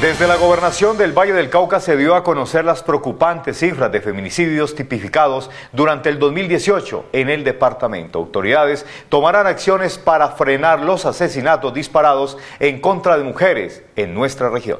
Desde la gobernación del Valle del Cauca se dio a conocer las preocupantes cifras de feminicidios tipificados durante el 2018 en el departamento. Autoridades tomarán acciones para frenar los asesinatos disparados en contra de mujeres en nuestra región.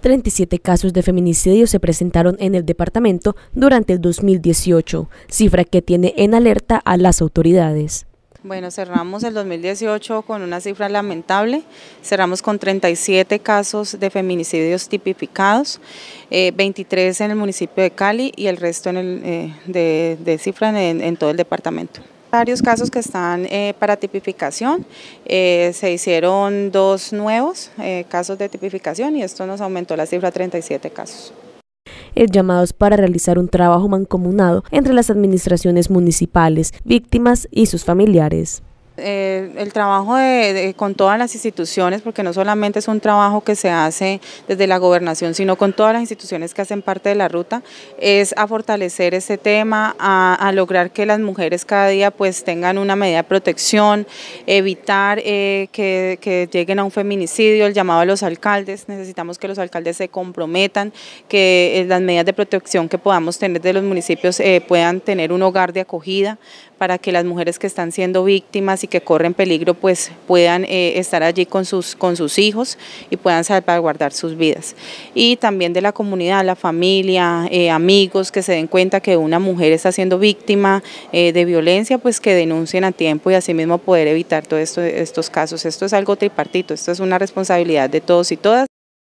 37 casos de feminicidio se presentaron en el departamento durante el 2018, cifra que tiene en alerta a las autoridades. Bueno, cerramos el 2018 con una cifra lamentable, cerramos con 37 casos de feminicidios tipificados, 23 eh, en el municipio de Cali y el resto en el, eh, de, de, cifra en, todo el departamento. Varios casos que están eh, para tipificación. se hicieron dos nuevos casos de tipificación y esto nos aumentó la cifra a 37 casos el llamado es para realizar un trabajo mancomunado entre las administraciones municipales, víctimas y sus familiares. Eh, el trabajo con todas las instituciones, porque no solamente es un trabajo que se hace desde la gobernación, sino con todas las instituciones que hacen parte de la ruta, es a fortalecer ese tema, a, lograr que las mujeres cada día pues tengan una medida de protección, evitar eh, que, lleguen a un feminicidio, el llamado a los alcaldes, necesitamos que los alcaldes se comprometan, que eh, las medidas de protección que podamos tener de los municipios puedan tener un hogar de acogida para que las mujeres que están siendo víctimas y que corren peligro pues puedan eh, estar allí con sus, con sus hijos y puedan salvaguardar sus vidas. Y también de la comunidad, la familia, eh, amigos que se den cuenta que una mujer está siendo víctima eh, de violencia, pues que denuncien a tiempo y asimismo poder evitar todos estos casos. Esto es algo tripartito, esto es una responsabilidad de todos y todas.